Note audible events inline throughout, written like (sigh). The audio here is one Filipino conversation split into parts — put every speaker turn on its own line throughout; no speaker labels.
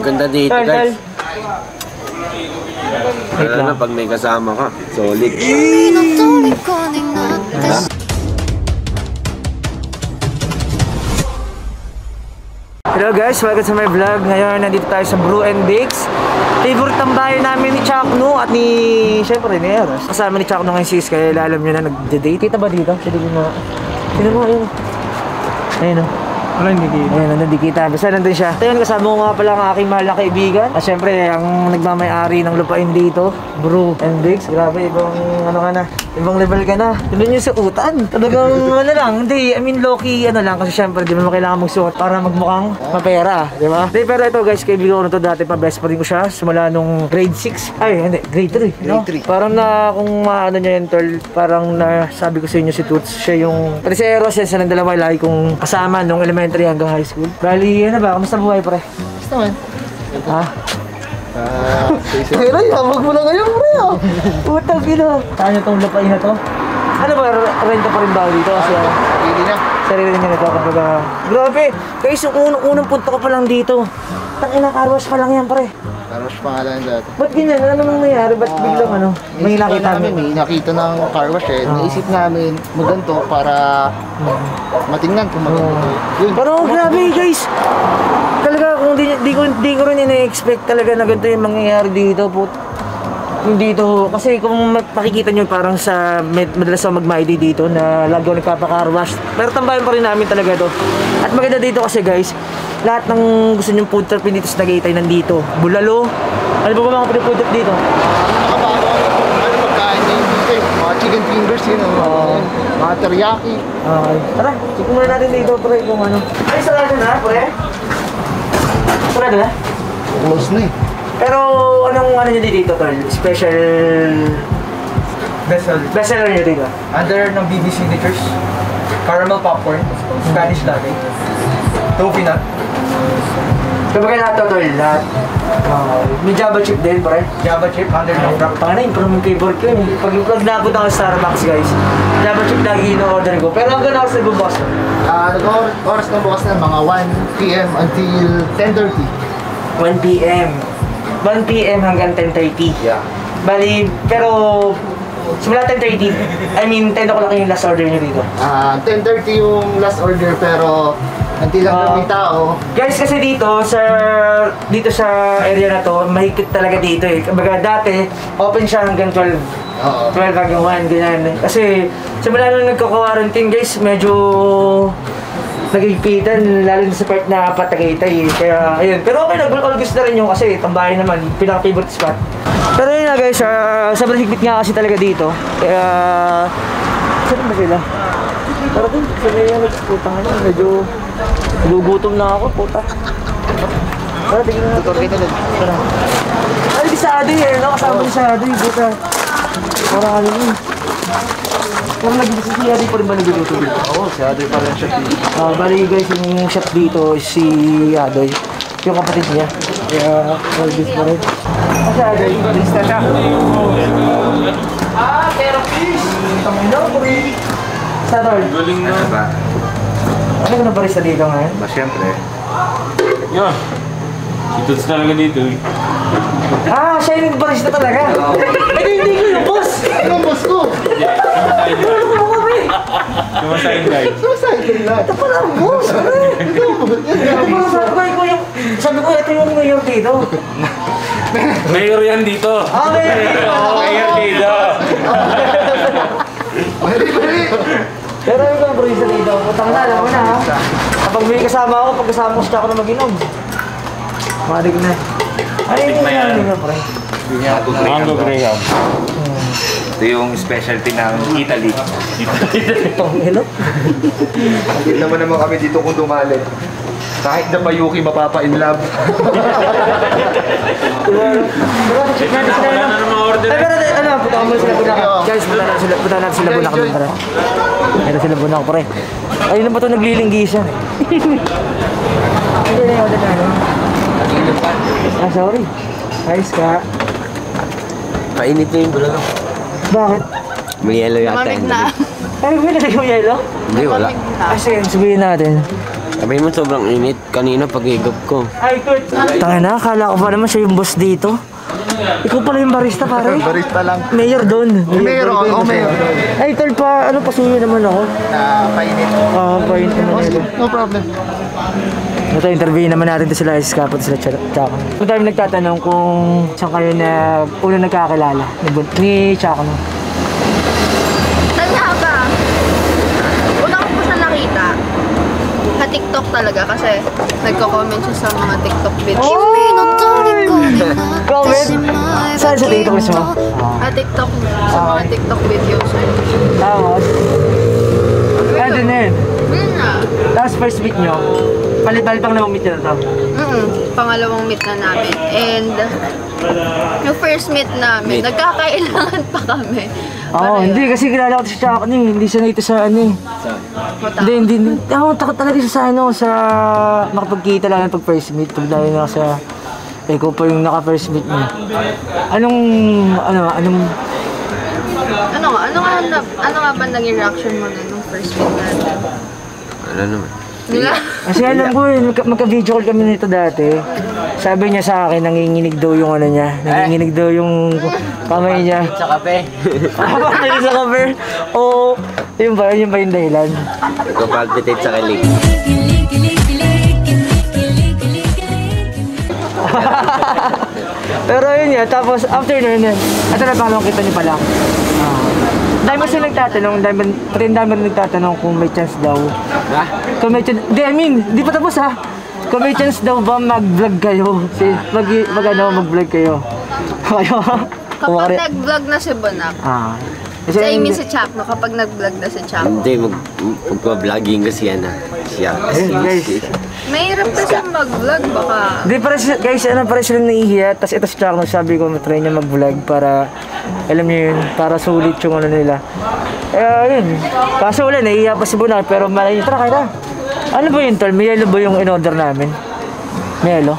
Ganda dito
tol,
guys.
Tol.
Wala na pag may kasama ka. Solid.
Hello guys, welcome to my vlog. Ngayon nandito tayo sa Brew and Bakes. Favorite tambayan namin ni Chakno at ni syempre ni Eros. Kasama ni Chakno ngayon sis kaya alam niyo na nagde-date. Kita ba dito? Sige mo. Sino mo yun? Ayun oh. oh.
Wala hindi kita.
Ayun, nandun di kita. Basta nandun siya. Ayun, kasama ko nga pala ang aking mahal na kaibigan. At syempre, ang nagmamayari ng lupain dito, Brew and Bakes. Grabe, ibang ano ka na. Ibang level ka na. Tignan yung suotan. Talagang (laughs) ano lang, hindi. I mean, low-key ano lang. Kasi syempre, di mo kailangan magsuot para magmukhang mapera. Di ba? Di, pero ito guys, kaibigan ko na to dati pa. Best friend ko siya. Simula nung grade 6. Ay, hindi. Grade 3. Grade 3. Parang na, kung maano niya yun, tol, parang na sabi ko sa inyo si Toots, siya yung... Yan siya ng dalawa lagi kong kasama nung elementary hanggang high school. Bali, ano ba? Kamusta buhay, pre?
Basta man.
Ha?
Ah,
Pero yamag mo na ngayon, pre, ah. Putang ina. Saan yung tong lupain na to? Ano ba, renta pa rin ba dito? Kasi, ah,
Hindi na.
sarili niya nito kapag... ah, grabe! Guys, yung unang, unang punta ko pa lang dito. Tangina, carwash pa lang yan, pre.
Taros pangalan dati.
Ba't ganyan? Ano nang nangyari? Ba't biglang ano? May nakita
namin, may nakita ng car wash eh.
Ah.
Naisip namin maganto para matingnan kung maganda.
Oo.
Yun.
Pero grabe guys. Talaga kung di, di ko di ko rin ina-expect talaga na ganito yung mangyayari dito po. Hindi dito kasi kung ma- makikita nyo parang sa med, madalas ako mag-MID dito na lagi ako nagpapa-car wash. Pero tambayan pa rin namin talaga to. At maganda dito kasi guys, lahat ng gusto nyong food trip dito sa Tagaytay nandito. Bulalo. Ano ba ba mga food trip dito?
Nakabago ano pagkain din dito eh. Mga chicken fingers yun. oh.
Oo.
Mga teriyaki.
Okay. Tara, tignan muna natin dito pre kung ano. Ay, sarado na pre. Sarado na?
Close na eh.
Pero anong ano nyo dito, tol? Special
Vessel.
bestseller nyo dito?
Under ng BB Signatures. Caramel popcorn. Spanish latte. Toffee nut.
To, tol, lahat. Uh, may Java chip din, pre.
Java chip. Under ng wrap.
Panganay, parang yung favorite ko yun. Pag, pag napunta ako sa Starbucks, guys, Java chip lagi in-order ko. Pero hanggang ako sa nagbubukas.
Ah, nag- oras ng bukas na mga 1 p.m. until 10.30.
1 p.m. 1 p.m. hanggang 10.30.
Yeah.
Bali, pero simula 10.30, I mean, 10 o'clock yung last order nyo dito.
Ah, 10.30 yung last order pero until lang
Ah.
may tao.
Guys, kasi dito sa dito sa area na to, mahigpit talaga dito eh. Kumbaga dati, open siya hanggang 12.
Oo.
12 hanggang 1, ganyan. Kasi simula nung nagko-quarantine guys, medyo nagigpitan, lalo na sa part na patagaytay. Kaya, ayun. Pero okay, nag-all gusto na rin yung kasi tambayan naman, pinaka-favorite spot. Pero yun nga guys, uh, sobrang higpit nga kasi talaga dito. Kaya, saan ba sila? Pero dun, sa may ano, putang ano, medyo gugutom na ako, puta. Tara, tignan na natin.
Doon.
Tara. Ay, di sa Adi eh, no? Kasama ni sa Adi, puta. Parang ano yun. Parang nag-isa si Adi pa rin ba nagluluto dito?
Oo, si Adoy pa rin siya dito.
Ah, bali guys, yung chef dito is si Adoy. Yung kapatid niya. Kaya, all this pa rin. Ah, si Adoy. Lista siya. Ah, pero please! Tangin na, pre. Sa
Galing na. Ano
ano ka na barista dito ngayon?
Ba, syempre.
Yun. Si Toots talaga dito eh.
Ah, siya yung barista talaga. Hindi, hindi ko yung boss.
Boss ko?
Ano mo ako, pre?
Kumasain guys.
Sumasayad lang.
Ito pala ang boss, pre. Ito pala sabi ko, ito yung, sabi ko, ito yung mayor dito.
Mayor yan dito.
Ah, mayor dito.
Mayor dito. (laughs)
Mali, mali.
Pero yung mga barista dito, putang na, alam mo na ha. Kapag may kasama ako, pag kasama ko siya ako na mag-inom. Madig na. Ano yung
Tikman yan.
nangyari nga, pre?
Mango Graham.
Ito yung specialty ng Italy.
Itong ilo.
Hindi naman naman kami dito kung dumali. Kahit na Mayuki mapapa-in love.
Pero, check natin sila
Wala
na.
na naman order.
Ay, pero ano, punta ko muna sila bunak. Guys, punta natin sila, punta natin sila bunak. Ito sila bunak, pre. Ayun na ba ito naglilinggisan eh? Hindi na yung na ano. Ah, sorry. Ayos ka.
Mainit na yung bulalo.
Bakit?
May yellow yata
Mamig
yung
na.
Ay, may nalagay mo yelo?
Hindi, wala.
Ah, sige, sabihin natin.
Sabi mo sobrang init. Kanina pag-igap ko.
Tangin na, akala ko ba naman siya yung boss dito? Ikaw pala yung barista, pare. (laughs)
Barista lang.
Mayor doon.
Mayor, oo, mayor.
Ay, tol pa, ano, pasuyo naman ako.
Na painit.
Ah, point naman.
No problem.
Ito, interview naman natin to sila Iskap at sila Chaka. Kung tayo nagtatanong kung saan kayo na una nagkakilala ni, Bun ni Chaka no?
Tanda ka. Una ko po siya nakita. Sa TikTok talaga kasi nagko-comment siya sa mga TikTok videos.
Oh! Comment?
Saan sa TikTok mismo?
Ah, TikTok. Sa mga TikTok videos.
Tama. Ah, din eh.
Yun na.
Tapos first week nyo? Palit-palit pang namang meet na to.
Mm Pangalawang meet na namin. And yung first meet namin, nagkakailangan pa kami.
Oo,
Pareho.
hindi kasi kilala ko si Chaka ni, hindi siya nito sa ano eh. Hindi, hindi. Ako, takot talaga siya sa ano, sa makapagkita lang pag first meet. Pag dahil na sa, eh, ko pa yung naka first meet niya. Anong, ano, anong,
Ano nga? Ano nga, ano nga ba naging reaction mo na nung first meet natin?
Ano naman? (laughs)
Kasi alam ko eh, magka, magka-video call kami nito dati. Sabi niya sa akin, nanginginig daw yung ano niya. Nanginginig daw yung kamay niya. (laughs)
Sa kape.
Kamay niya sa cover. Oo, yun ba, yun ba yung dahilan?
Nagpa-palpitate sa kilig. (laughs)
Pero yun nga, tapos after nun, ito na paano kita niyo pala. Ah. Dahil mo sila nagtatanong, dahil mo, mo nagtatanong kung may chance daw.
Ha?
Kung may chance, di, I mean, di pa tapos ha. Kung may chance daw ba mag-vlog kayo? Si, mag, mag ano, mag-vlog kayo. Kayo?
Kapag nag-vlog na si Bonak,
Ah.
si Amy si Chapno, kapag nag-vlog na si Chapno,
Hindi, mag, magpa-vlogging kasi yan ah. Siya.
Ayun guys.
mahirap kasi mag-vlog, baka
Di para guys, ano, para silang nahihiya. Tapos ito si Chuck, sabi ko, matry niya mag-vlog para, alam niyo yun, para sulit yung ano nila. Eh, yun. Kaso wala, nahihiya pa si Bunal, pero malay niyo, tara, kaya Ano ba yun, tol? May yellow ba yung in-order namin? May yellow?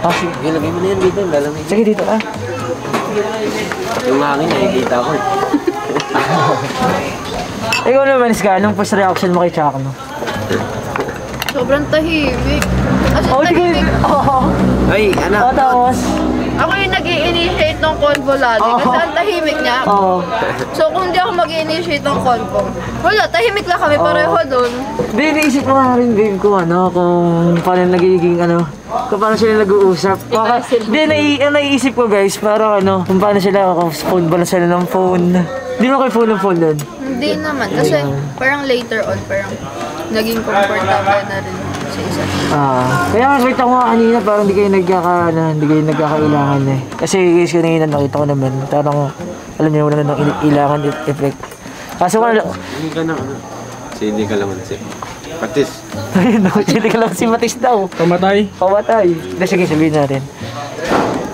Ah, sige.
Ilagay mo na yan dito, lalamig.
Sige dito, ah.
Yung hangin, nakikita ko. (laughs)
Ikaw naman, Ska, anong first reaction mo kay Chuck, no?
sobrang tahimik. As in,
Oh, sige.
tahimik. (laughs)
Oo.
Ay,
Oh,
anak.
tapos?
Ako yung nag initiate ng convo lagi kasi ang tahimik niya.
Oo.
So kung hindi ako mag initiate ng convo, wala, tahimik lang kami pareho doon.
Hindi, naisip ko nga rin, babe, ko, ano, kung paano nagiging, ano, kung paano sila nag-uusap. Baka, hindi, nai, ang naiisip ko, guys, parang, ano, kung paano sila, kung phone ba na sila ng phone. Di ba kayo phone ng phone doon?
Hindi naman, kasi parang later on, parang naging comfortable na rin sa isa.
Ah, kaya nga nakita ko nga kanina, parang hindi kayo nagkaka, ano, hindi kayo nagkakailangan eh. Kasi guys, kanina nakita ko naman, parang, alam niyo, wala nang il- ilangan effect. Kaso nga,
Hindi ka na, ano. Kasi hindi ka laman si. Patis.
ayun, no, (laughs) hindi ka lang si Matis daw.
Pamatay.
Pamatay. Hindi, sige, sabihin natin.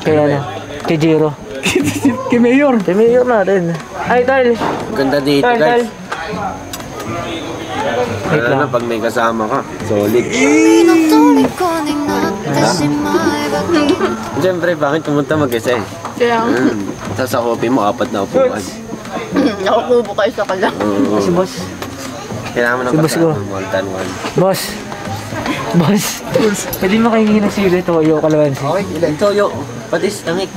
Kaya na, kay Jiro. (laughs)
Kay Mayor.
Kay Mayor natin. Ay, Tal.
Ganda dito,
Tal, Tal.
Lalo na pag may kasama ka. Solid. (laughs) Siyempre, bakit pumunta mag-isa eh?
Kaya.
Mm. Tapos sa kopi mo, apat na upuan. (laughs)
Nakukubo kayo sa kala.
Oo.
Si boss.
Kailangan mo ng
si boss.
One.
Boss. Boss. Pwede mo kayo ng siro, toyo, kalawansi.
Okay, ilan? Toyo. Patis,
langik.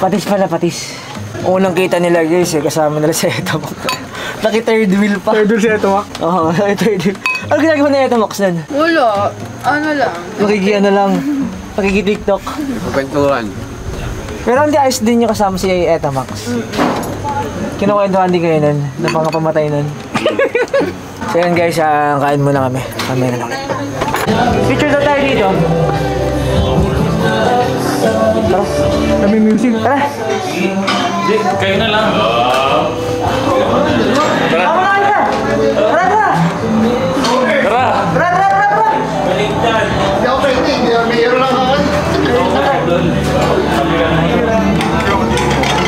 Patis pala, patis. Unang kita nila guys eh, kasama nila sa Etamox. (laughs) Laki third wheel pa.
Pwede siya ito ah.
Oo, (laughs) laki third wheel. Ano ginagawa na Etamox nun?
wala, ano lang.
Makiki ano lang, makiki-tiktok.
Pagkwentuhan.
Pero hindi ayos din yung kasama si Etamax. Kinukwentuhan din kayo nun, na mga pamatay nun. (laughs) so yun guys, ah, kain muna kami. Kami na lang. Picture na tayo dito. Tara,
Kami music.
tara.
Kayo na lang.
Tara, tara. Tara, tara.
Tara!
Tara, tara, tara, tara.
Hindi ako pwede. Hindi ako mayor lang ako.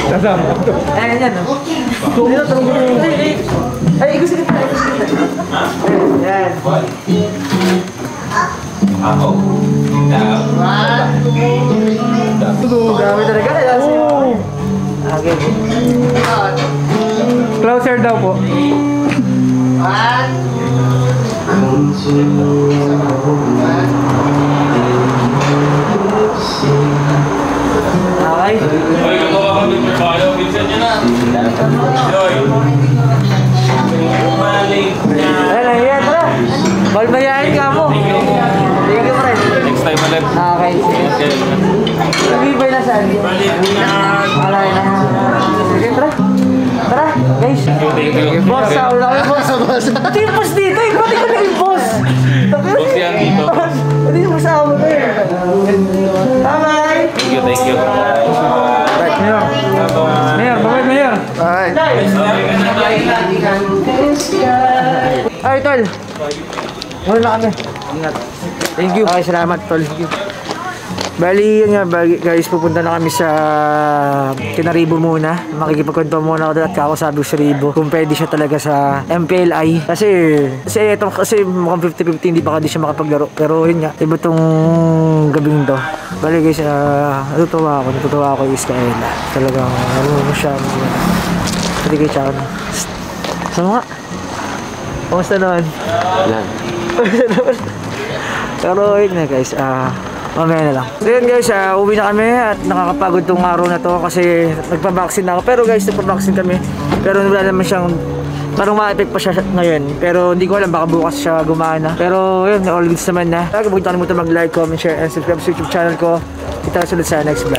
Kasama.
Ayan, yan. oh. Dito, tulungan mo. Ay, ay. Ay, ikaw sige pa. Ikaw sige pa. Ayan. Grabe talaga. Kaya Okay.
Closer daw po.
Okay.
Hoy, gumawa ka picture ba kayo? Pinsan na. Hoy. Balik
ayun, tara. Balbayahin ka mo. Thank you, friend.
Next time ulit.
Okay, sige.
Okay.
Nag-ibay na saan?
Balik na.
Alay na. Sige, tara. Tara, guys. Boss, sa ulo kami, boss. Boss dito, eh. Pati ko na yung boss.
Boss yan dito.
Pati yung boss ako na eh. Bye-bye.
Thank you, thank you.
Mayor. Mayor, bye-bye, Mayor.
Ay,
Ay, tol. Wala na kami. Ingat. Thank you. Okay, salamat, tol. Thank you. Bali, yun nga, guys, pupunta na kami sa Kinaribo muna. Makikipagkwento muna ako at kakasabi ko sa Ribo kung pwede siya talaga sa MPLI. Kasi, kasi ito, kasi mukhang 50-50, hindi pa kasi siya makapaglaro. Pero yun nga, iba tong gabing to. Bali guys, uh, natutuwa ako, natutuwa ako kay Iskaela. Talagang, ano siya, hindi kayo siya, Sama nga. Kamusta naman? Wala. Pero yun na guys, ah, mamaya na lang. So yun guys, ah, uwi na kami at nakakapagod tong araw na to kasi nagpa-vaccine na ako. Pero guys, nagpa-vaccine kami. Pero wala naman siyang Parang ma-effect pa siya ngayon. Pero hindi ko alam, baka bukas siya gumana. Pero yun, all goods naman na. Huwag kalimutan mag-like, comment, share, and subscribe sa YouTube channel ko. Kita sa sa next vlog.